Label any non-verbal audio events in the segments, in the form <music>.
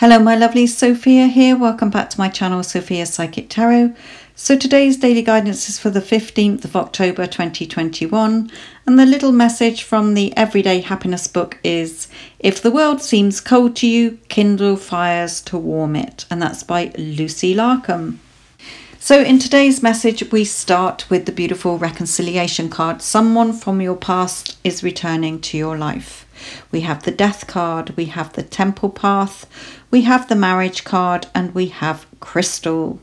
Hello, my lovely Sophia here. Welcome back to my channel, Sophia Psychic Tarot. So, today's daily guidance is for the 15th of October 2021, and the little message from the Everyday Happiness book is If the world seems cold to you, kindle fires to warm it. And that's by Lucy Larcom. So, in today's message, we start with the beautiful reconciliation card. Someone from your past is returning to your life. We have the death card, we have the temple path, we have the marriage card, and we have crystal.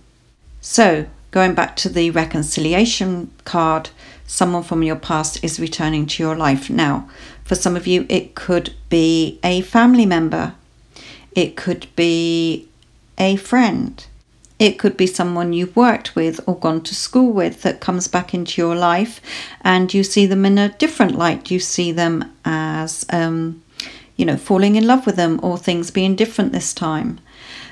So, going back to the reconciliation card, someone from your past is returning to your life. Now, for some of you, it could be a family member, it could be a friend, it could be someone you've worked with or gone to school with that comes back into your life and you see them in a different light. You see them as, um, you know, falling in love with them or things being different this time.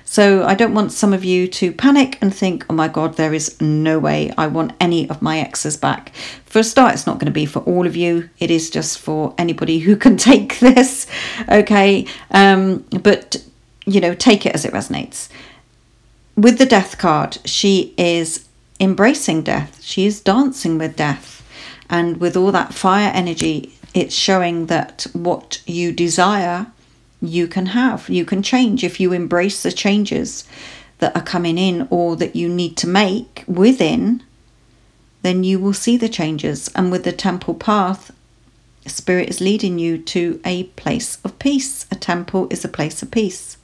So I don't want some of you to panic and think, oh my God, there is no way I want any of my exes back. For a start, it's not going to be for all of you. It is just for anybody who <laughs> can take this. Okay. Um, but, you know, take it as it resonates with the death card, she is embracing death. She is dancing with death. And with all that fire energy, it's showing that what you desire, you can have. You can change if you embrace the changes that are coming in or that you need to make within, then you will see the changes. And with the temple path, Spirit is leading you to a place of peace. A temple is a place of peace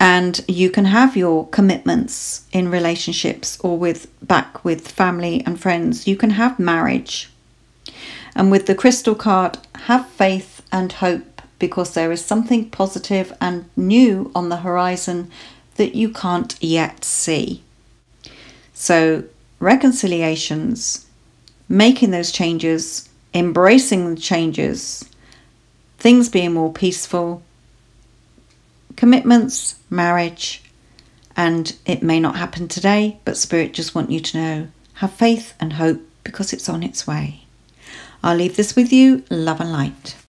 and you can have your commitments in relationships or with back with family and friends. You can have marriage. And with the crystal card have faith and hope because there is something positive and new on the horizon that you can't yet see. So reconciliations making those changes embracing the changes things being more peaceful commitments, marriage, and it may not happen today, but Spirit just want you to know have faith and hope because it's on its way. I'll leave this with you. Love and light.